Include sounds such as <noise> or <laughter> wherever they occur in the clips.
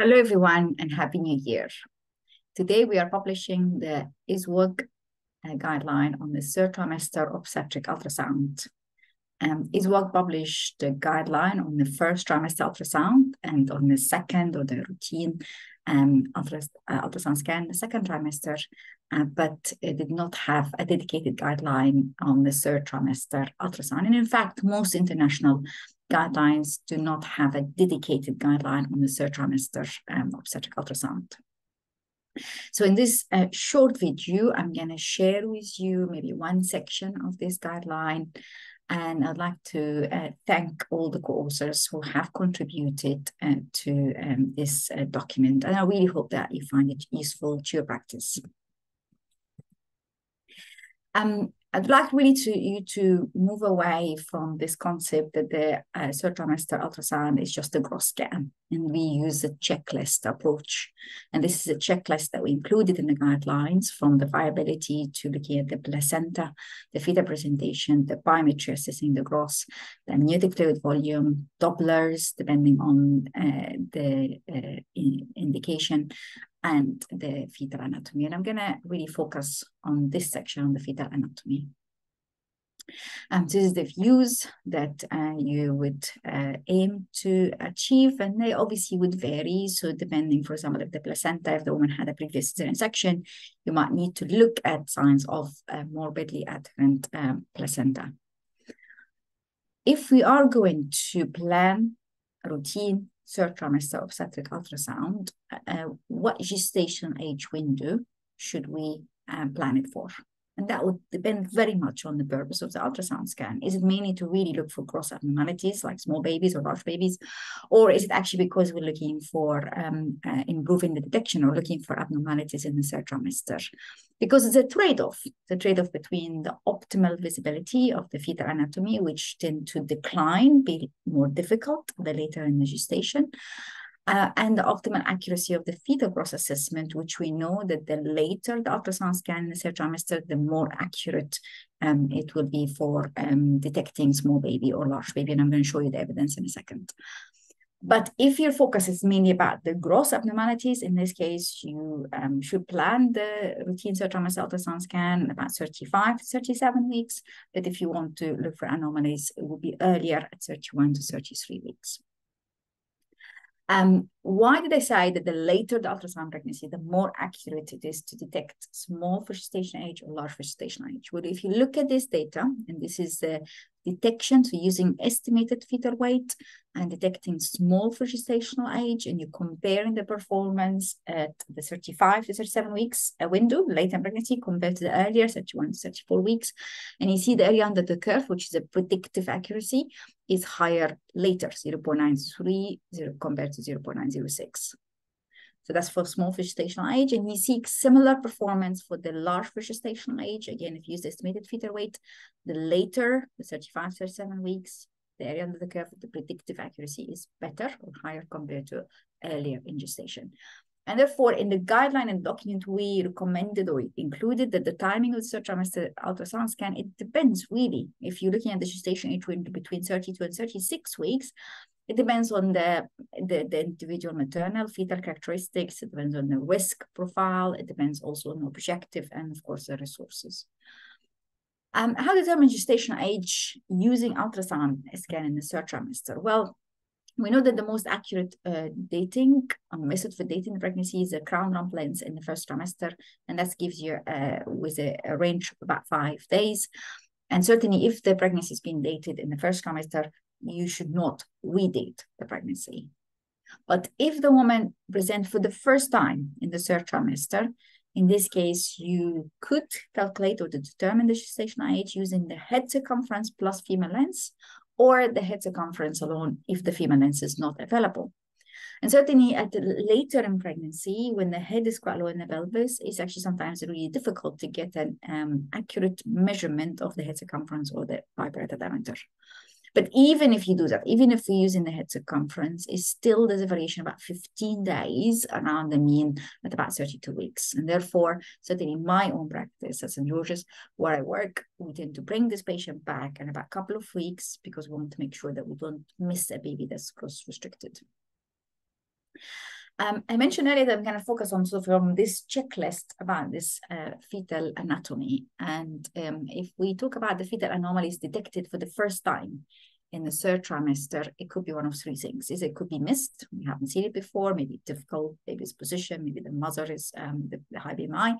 Hello, everyone, and Happy New Year. Today, we are publishing the ISUOG guideline on the third trimester obstetric ultrasound. Um, ISUOG published the guideline on the first trimester ultrasound and on the second or the routine um, ultra, uh, ultrasound scan, the second trimester, uh, but it did not have a dedicated guideline on the third trimester ultrasound. And in fact, most international guidelines do not have a dedicated guideline on the third trimester um, obstetric ultrasound. So in this uh, short video, I'm going to share with you maybe one section of this guideline. And I'd like to uh, thank all the co-authors who have contributed uh, to um, this uh, document. And I really hope that you find it useful to your practice. Um, I'd like really to you to move away from this concept that the uh, third trimester ultrasound is just a growth scan, and we use a checklist approach. And this is a checklist that we included in the guidelines from the viability to looking at the placenta, the fetal presentation, the biometry assessing the growth, the amniotic fluid volume, Dopplers, depending on uh, the uh, in indication, and the fetal anatomy. And I'm going to really focus on this section on the fetal anatomy. Um, this is the views that uh, you would uh, aim to achieve, and they obviously would vary. So, depending, for example, if the placenta, if the woman had a previous cesarean section, you might need to look at signs of uh, morbidly adherent um, placenta. If we are going to plan routine third trimester obstetric ultrasound, uh, what gestation age window should we uh, plan it for? And that would depend very much on the purpose of the ultrasound scan. Is it mainly to really look for growth abnormalities like small babies or large babies? Or is it actually because we're looking for um, uh, improving the detection or looking for abnormalities in the third trimester? Because it's a trade-off, the trade-off between the optimal visibility of the fetal anatomy, which tend to decline, be more difficult the later in the gestation, uh, and the optimal accuracy of the fetal growth assessment, which we know that the later the ultrasound scan in the third trimester, the more accurate um, it will be for um, detecting small baby or large baby. And I'm going to show you the evidence in a second. But if your focus is mainly about the growth abnormalities, in this case, you um, should plan the routine trimester ultrasound scan about 35 to 37 weeks. But if you want to look for anomalies, it will be earlier at 31 to 33 weeks. Um, why did I say that the later the ultrasound pregnancy, the more accurate it is to detect small for age or large for age? Well, if you look at this data, and this is the detection, so using estimated fetal weight and detecting small gestational age, and you're comparing the performance at the 35 to 37 weeks a window, late in pregnancy, compared to the earlier 31 to 34 weeks. And you see the area under the curve, which is a predictive accuracy, is higher later, 0.93 0, compared to 0 0.906. So that's for small fish gestational age. And we see similar performance for the large fish gestational age. Again, if you use the estimated fetal weight, the later, the 35, 37 weeks, the area under the curve, the predictive accuracy is better or higher compared to earlier in gestation. And therefore, in the guideline and document, we recommended or included that the timing of the third trimester ultrasound scan, it depends really. If you're looking at the gestation age between 32 and 36 weeks, it depends on the, the, the, individual maternal fetal characteristics. It depends on the risk profile. It depends also on objective and, of course, the resources. Um, how determine gestation age using ultrasound scan in the third trimester? Well, we know that the most accurate uh, dating um, method for dating pregnancy is a crown rump length in the first trimester, and that gives you uh, with a, a range of about five days. And certainly, if the pregnancy is being dated in the first trimester, you should not redate the pregnancy. But if the woman presents for the first time in the third trimester, in this case, you could calculate or determine the gestational age using the head circumference plus femur length, or the head circumference alone if the femur length is not available. And certainly at the later in pregnancy, when the head is quite low in the pelvis, it's actually sometimes really difficult to get an um, accurate measurement of the head circumference or the biparietal diameter. But even if you do that, even if we're using the head circumference, it's still there's a variation about 15 days around the mean at about 32 weeks. And therefore, certainly in my own practice at St. George's, where I work, we tend to bring this patient back in about a couple of weeks because we want to make sure that we don't miss a baby that's growth restricted. Um, I mentioned earlier that I'm going to focus on sort of this checklist about this uh, fetal anatomy. And um, if we talk about the fetal anomalies detected for the first time in the third trimester, it could be one of three things. Is it could be missed, we haven't seen it before, maybe difficult baby's position, maybe the mother is um, the, the high BMI,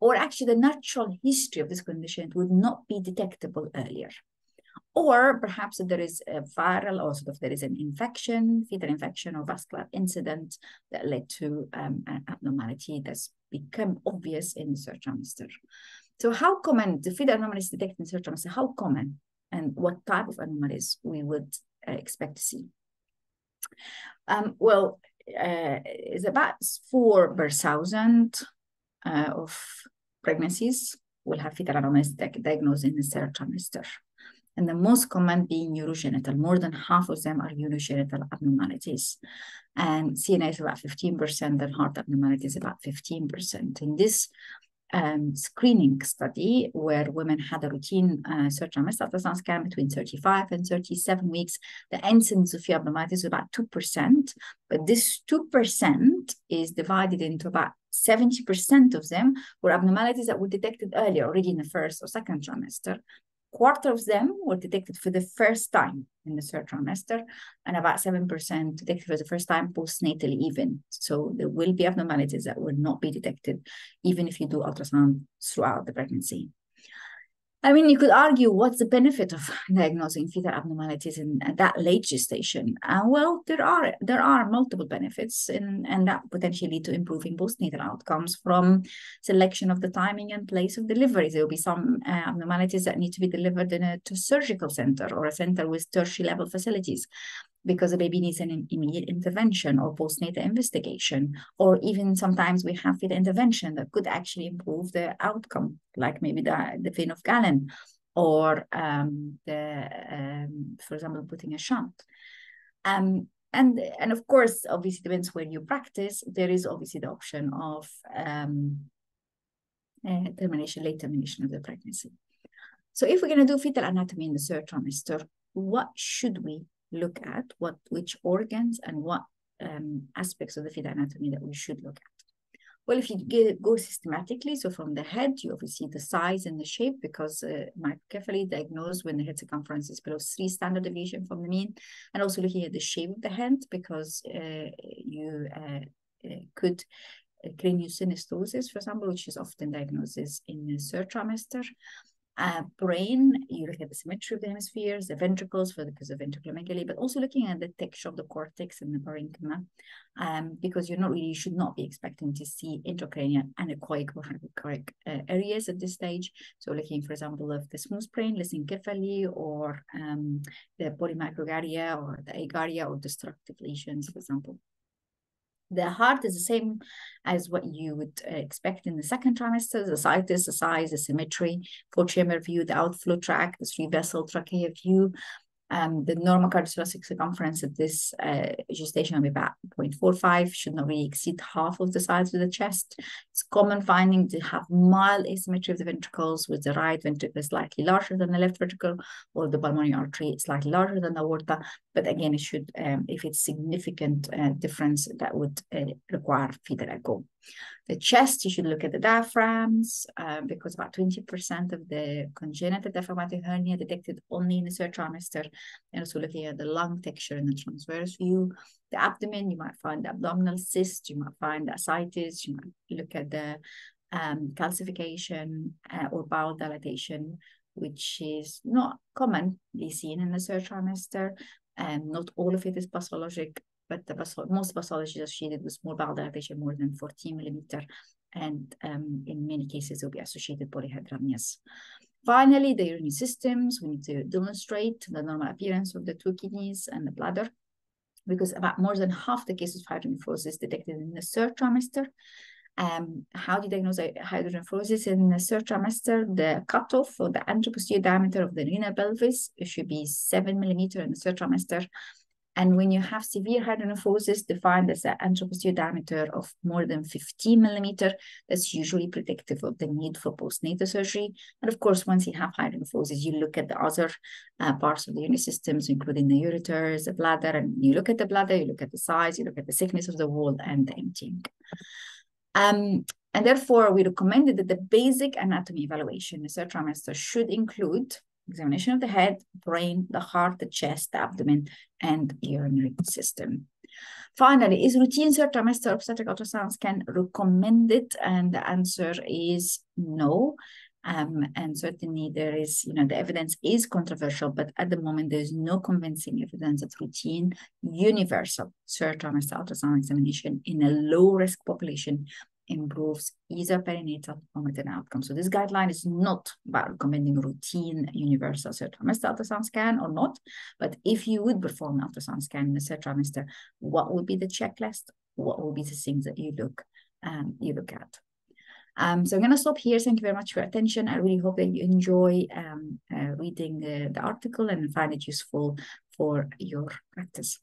or actually the natural history of this condition would not be detectable earlier. Or perhaps there is a viral or sort of there is an infection, fetal infection or vascular incident that led to um, an abnormality that's become obvious in the third trimester. So how common, the fetal anomalies detected in third trimester, how common and what type of anomalies we would uh, expect to see? Um, well, uh, it's about four per thousand uh, of pregnancies will have fetal anomalies diagnosed in the third trimester. And the most common being urogenital. More than half of them are urogenital abnormalities. And CNS is about 15%, and heart abnormalities about 15%. In this um, screening study where women had a routine uh, trimester ultrasound scan between 35 and 37 weeks, the incidence of abnormalities is about 2%, but this 2% is divided into about 70% of them were abnormalities that were detected earlier, already in the first or second trimester, quarter of them were detected for the first time in the third trimester, and about 7% detected for the first time postnatally even. So there will be abnormalities that will not be detected even if you do ultrasound throughout the pregnancy. I mean, you could argue what's the benefit of <laughs> diagnosing fetal abnormalities in that late gestation? Uh, well, there are there are multiple benefits, in, and that potentially lead to improving postnatal outcomes from selection of the timing and place of delivery. There will be some uh, abnormalities that need to be delivered in a surgical center or a center with tertiary level facilities because the baby needs an immediate intervention or postnatal investigation, or even sometimes we have fetal intervention that could actually improve the outcome, like maybe the, the vein of Galen or um, the, um, for example, putting a shunt. Um, and and of course, obviously depends where you practice. There is obviously the option of um, uh, termination, late termination of the pregnancy. So if we're going to do fetal anatomy in the third trimester, what should we look at what which organs and what um, aspects of the fetal anatomy that we should look at. Well, if you get, go systematically, so from the head, you obviously the size and the shape because uh, microcephaly diagnosed when the head circumference is below three standard deviation from the mean, and also looking at the shape of the hand because uh, you uh, uh could uh, craniosynostosis, for example, which is often diagnosed in the third trimester, uh, brain, you look at the symmetry of the hemispheres, the ventricles for the, because of ventriculomegaly, but also looking at the texture of the cortex and the parenchyma, um, because you're not really, you should not be expecting to see intracranial anechoic or hypoechoic uh, areas at this stage. So looking, for example, of the smooth brain, lissencephaly, or um, the polymicrogyria, or the agyria, or destructive lesions, for example. The heart is the same as what you would uh, expect in the second trimester. The situs, the size, the symmetry, four chamber view, the outflow tract, the three vessel trachea view, um, the normal cardiothoracic circumference at this uh, gestation will be about 0.45, should not really exceed half of the size of the chest. It's common finding to have mild asymmetry of the ventricles with the right ventricle slightly larger than the left ventricle or the pulmonary artery slightly larger than the aorta. But again, it should, um, if it's significant uh, difference, that would uh, require fetal echo. The chest, you should look at the diaphragms uh, because about 20% of the congenital diaphragmatic hernia detected only in the third trimester. And also looking at the lung texture in the transverse view. The abdomen, you might find the abdominal cyst, you might find the ascites, you might look at the um, calcification uh, or bowel dilatation, which is not commonly seen in the third trimester. And not all of it is pathologic, but the most pathology is associated with small bowel dilatation more than 14 millimeter, and um, in many cases will be associated polyhydramnios. Finally, the urinary systems, we need to demonstrate the normal appearance of the two kidneys and the bladder, because about more than half the cases of hydronephrosis detected in the third trimester. Um, how do you diagnose hydronephrosis in the third trimester? The cutoff for the anteroposterior diameter of the renal pelvis should be seven millimeter in the third trimester And when you have severe hydronephrosis, defined as an anteroposterior diameter of more than 15 millimeter, that's usually predictive of the need for postnatal surgery. And of course, once you have hydronephrosis, you look at the other uh, parts of the urinary systems, including the ureters, the bladder, and you look at the bladder, you look at the size, you look at the thickness of the wall and the emptying. Um, and therefore, we recommended that the basic anatomy evaluation in the third trimester should include examination of the head, brain, the heart, the chest, the abdomen, and urinary system. Finally, is routine third trimester obstetric ultrasound scan recommended? And the answer is no. Um, and certainly there is, you know, the evidence is controversial, but at the moment there's no convincing evidence that routine universal third trimester ultrasound examination in a low risk population improves either perinatal or maternal outcome. So this guideline is not about recommending routine universal third trimester ultrasound scan or not, but if you would perform an ultrasound scan in the third trimester, what would be the checklist? What would be the things that you look um, you look at? Um, so I'm going to stop here. Thank you very much for your attention. I really hope that you enjoy um, uh, reading the, the article and find it useful for your practice.